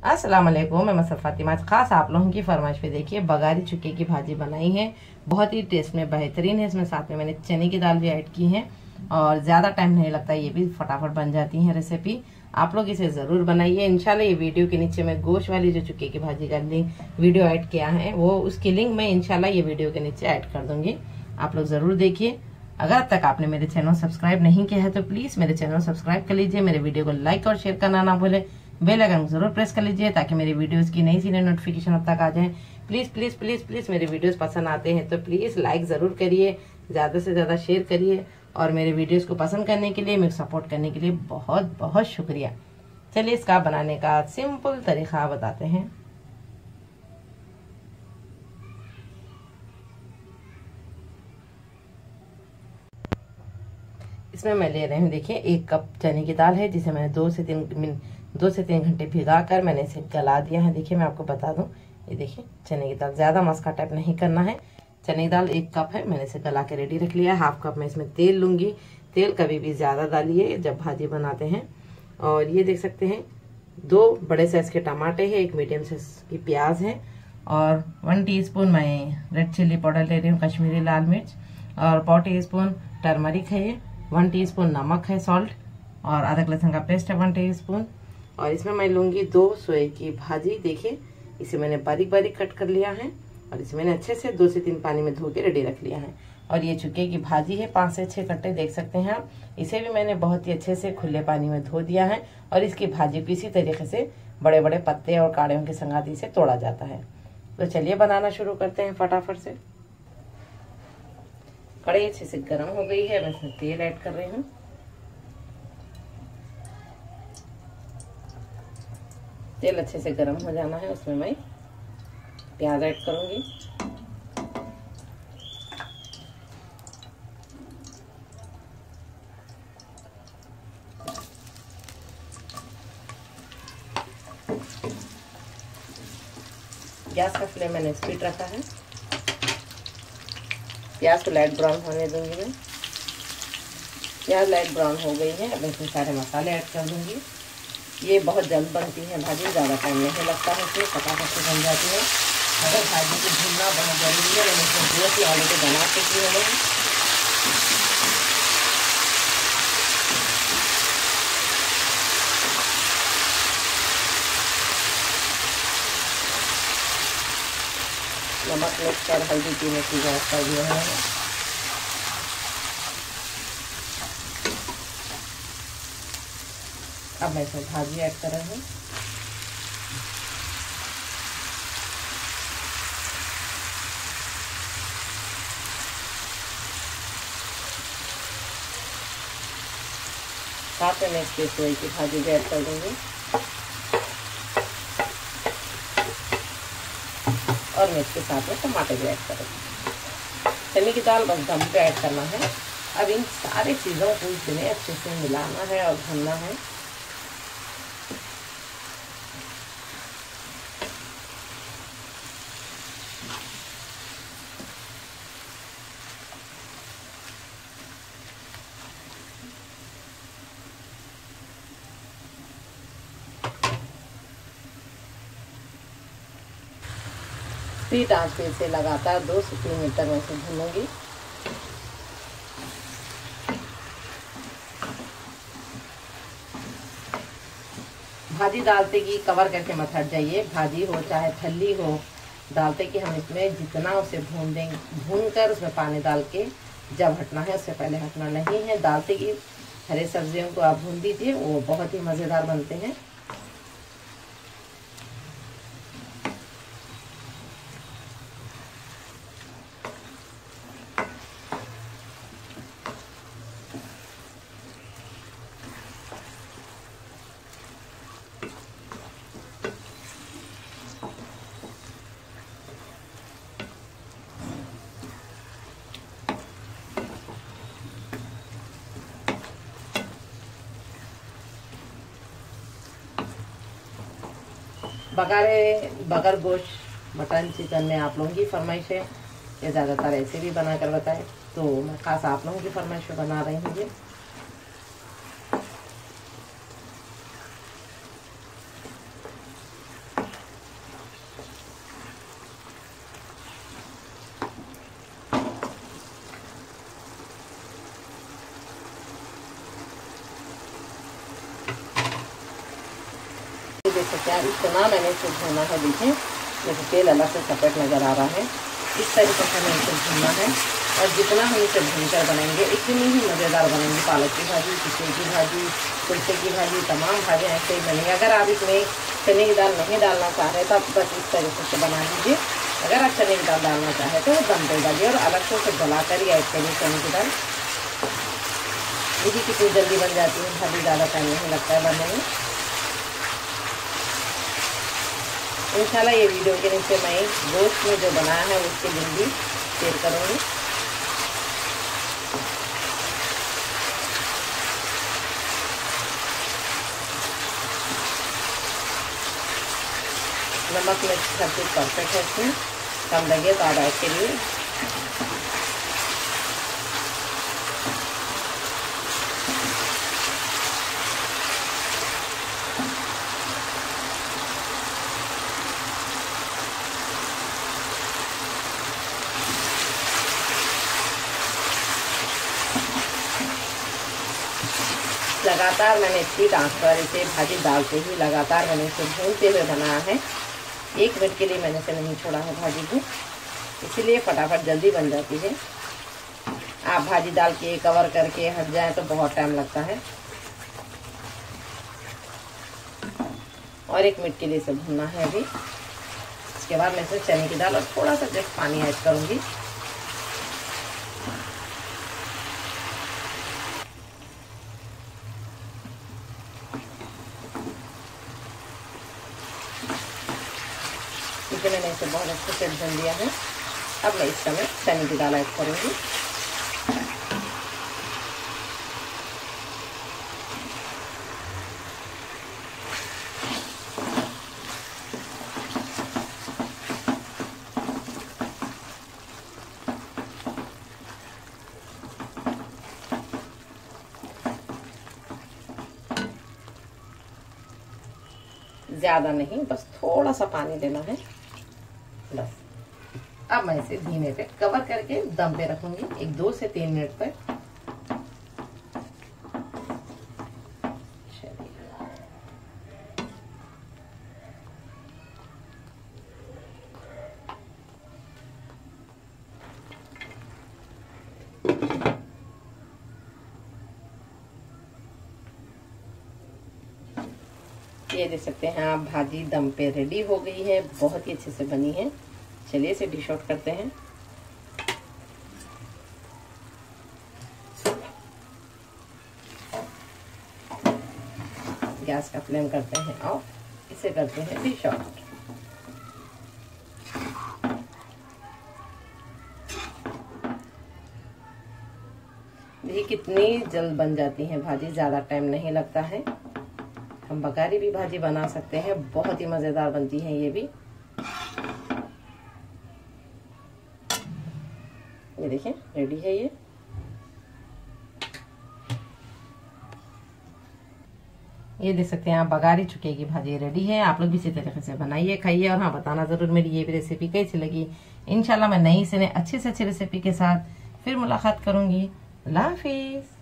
अस्सलाम वालेकुम मैं मसर फातिमा। खास आप लोगों की फरमाइश पे देखिए बगारी चुके की भाजी बनाई है। बहुत ही टेस्ट में बेहतरीन है, इसमें साथ में मैंने चने की दाल भी ऐड की है। और ज़्यादा टाइम नहीं लगता, ये भी फटाफट बन जाती है रेसिपी आप लोग इसे ज़रूर बनाइए। इनशाला ये वीडियो के नीचे मैं गोश्त वाली जो चुके की भाजी का लिंक वीडियो ऐड किया है, वो उसकी लिंक मैं इनशाला ये वीडियो के नीचे ऐड कर दूँगी। आप लोग ज़रूर देखिए। अगर अब तक आपने मेरे चैनल सब्सक्राइब नहीं किया है तो प्लीज़ मेरे चैनल सब्सक्राइब कर लीजिए। मेरे वीडियो को लाइक और शेयर करना ना भूले। बेल आइकन ज़रूर प्रेस कर लीजिए ताकि मेरी वीडियोस की नई सी नई नोटिफिकेशन अब तक आ जाए। प्लीज़ प्लीज़ प्लीज़ प्लीज़ मेरे वीडियोस पसंद आते हैं तो प्लीज़ लाइक ज़रूर करिए, ज़्यादा से ज़्यादा शेयर करिए और मेरे वीडियोस को पसंद करने के लिए, मेरे सपोर्ट करने के लिए बहुत बहुत शुक्रिया। चलिए इसका बनाने का सिंपल तरीका बताते हैं। इसमें मैं ले रही हूँ, देखिए, एक कप चने की दाल है जिसे मैंने दो से तीन मिनट दो से तीन घंटे भिगा कर मैंने इसे गला दिया है। देखिए, मैं आपको बता दूँ, ये देखिए, चने की दाल ज़्यादा मस्का टाइप नहीं करना है। चने की दाल एक कप है, मैंने इसे गला के रेडी रख लिया है। हाफ़ कप मैं इसमें तेल लूँगी। तेल कभी भी ज़्यादा डालिए जब भाजी बनाते हैं। और ये देख सकते हैं, दो बड़े साइज़ के टमाटे हैं, एक मीडियम साइज़ की प्याज है। और वन टीस्पून मैं रेड चिल्ली पाउडर ले रही हूँ, कश्मीरी लाल मिर्च। और पौ टी स्पून टर्मरिक है ये। वन टीस्पून नमक है सॉल्ट और अदरक लहसुन का पेस्ट है वन टीस्पून और इसमें मैं लूँगी दो सोए की भाजी, देखिए। इसे मैंने बारीक बारीक कट कर लिया है और इसे मैंने अच्छे से दो से तीन पानी में धो के रेडी रख लिया है। और ये चुके की भाजी है, पाँच से छह कट्टे, देख सकते हैं आप। इसे भी मैंने बहुत ही अच्छे से खुले पानी में धो दिया है और इसकी भाजी को इसी तरीके से बड़े बड़े पत्ते और काड़ियों के संगाती से तोड़ा जाता है। तो चलिए बनाना शुरू करते हैं फटाफट से। कड़ाई अच्छे से गर्म हो गई है, मैं इसमें तेल ऐड कर रही हूँ। तेल अच्छे से गर्म हो जाना है उसमें मैं प्याज ऐड करूँगी। गैस का फ्लेम मैंने स्पीड रखा है। प्याज को लाइट ब्राउन होने दूँगी मैं। प्याज लाइट ब्राउन हो गई है, अब इसमें सारे मसाले ऐड कर दूँगी। ये बहुत जल्द बनती है, भाजी, ज़्यादा टाइम नहीं लगता है इसमें फटाफट से बन जाती है। अगर भाजी को भूनना बहुत ज़रूरी है, मैंने इसमें सी आलू को बना चुकी हूँ नमक मिक्स कर हल्दी पीने की कर दिया है। अब मैं इसमें भाजी ऐड कर रही हूँ साथ में इसके सोई की भाजी भी ऐड कर दूँगी। और मैं इसके साथ में टमाटर भी ऐड करूँगी। चने की दाल बस दम पे ऐड करना है। अब इन सारी चीज़ों को इसमें अच्छे से मिलाना है और भूनना है। स्पीड आँच पे इसे लगातार दो से तीन मिनट तक मैं भूनूँगी। भाजी डालते कि कवर करके मत हट जाइए। भाजी हो, चाहे थल्ली हो डालते कि हम इसमें जितना उसे भून देंगे भून कर उसमें पानी डाल के जब हटना है, उससे पहले हटना नहीं है। डालते कि हरे सब्जियों को आप भून दीजिए, वो बहुत ही मज़ेदार बनते हैं। बगारे, बगर गोश्त मटन, चिकन में आप लोगों की फरमाइश है। ये ज़्यादातर ऐसे भी बना कर बताए। तो मैं खास आप लोगों की फरमाइश बना रही हूँ देख सकते हैं। इतना मैंने इसे भूना है, देखिए। जैसे तेल अलग से सपेट नज़र आ रहा है। इस तरीके से हमें इसे भूनना है। और जितना हम इसे भूनकर बनाएँगे, इतनी ही मज़ेदार बनेंगी पालक की भाजी खिचड़ी की भाजी, कुल्चे की भाजी, तमाम भाजियाँ ऐसे ही बनेंगी। अगर आप इसमें चने की दाल नहीं डालना चाह रहे तो आप बस इस तरीके से बना लीजिए। अगर आप चने की दाल डालना चाहें तो दम पे डालिए और अलग से उसे गला कर ही ऐड करिए चने की दाल। देखिए कितनी जल्दी बन जाती है। भाजी ज़्यादा टाइम नहीं लगता है बनने में। इंशाल्लाह ये वीडियो के नीचे मैं गोश्त में जो बनाया है, उसके लिए भी शेयर करूँगी। नमक मिर्च सब कुछ परफेक्ट है इसमें। कम लगे तो आप ऐड करिए लगातार मैंने इसकी डांस पर इसे भाजी डालते ही लगातार मैंने इसे भूनते हुए बनाया है। एक मिनट के लिए मैंने इसे नहीं छोड़ा है भाजी को। इसीलिए फटाफट जल्दी बन जाती है। आप भाजी डाल के कवर करके हट जाए तो बहुत टाइम लगता है। और एक मिनट के लिए इसे भूनना है अभी। इसके बाद मैं इसमें चने की दाल और थोड़ा सा जस्ट पानी ऐड करूँगी क्योंकि मैंने इसे बहुत अच्छे से भून दिया है। अब मैं इस समय चने की दाल ऐड करूँगी। ज़्यादा नहीं, बस थोड़ा सा पानी देना है। बस। अब मैं इसे धीमे पे कवर करके दम पे रखूँगी। एक दो से तीन मिनट तक ये देख सकते हैं आप, भाजी दम पे रेडी हो गई है, बहुत ही अच्छे से बनी है। चलिए इसे डिश आउट करते हैं। गैस का फ्लेम करते हैं ऑफ़ इसे करते हैं डिश आउट देखिए कितनी जल्द बन जाती है भाजी, ज़्यादा टाइम नहीं लगता है। हम बकारी भी भाजी बना सकते हैं। बहुत ही मज़ेदार बनती है ये भी। ये देखिए, रेडी है ये। ये देख सकते हैं आप बगारी चुके की भाजी, रेडी है। आप लोग भी इसी तरीके से बनाइए, खाइए और हाँ बताना ज़रूर मेरी ये भी रेसिपी कैसी लगी। इनशाला मैं नई से नई अच्छी से अच्छी रेसिपी के साथ फिर मुलाकात करूँगी। अल्लाह हाफिज़।